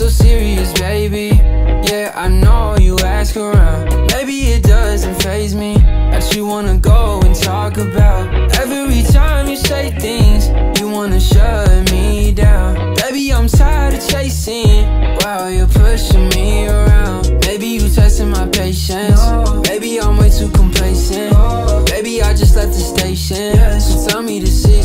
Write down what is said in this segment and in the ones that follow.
so serious, baby. Yeah, I know you ask around. Maybe it doesn't faze me. That you wanna go and talk about. Every time you say things You wanna shut me down. Baby, I'm tired of chasing While you're pushing me around. Maybe you testing my patience. Maybe I'm way too complacent. Maybe I just left the station. So tell me to see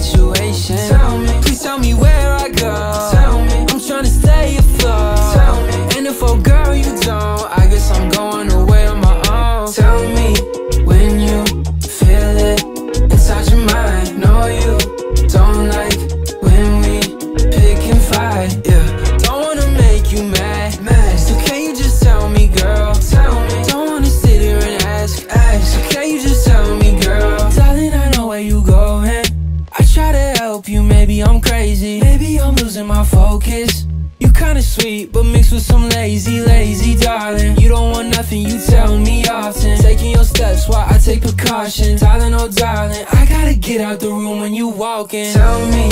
help you, maybe I'm crazy. Maybe I'm losing my focus. You kinda sweet, but mixed with some lazy, lazy darling. You don't want nothing, you tell me often. Taking your steps while I take precautions. Darling, oh darling, I gotta get out the room when you walk in Tell me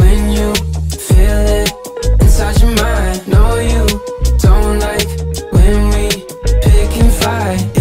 when you feel it inside your mind. Know you don't like when we pick and fight.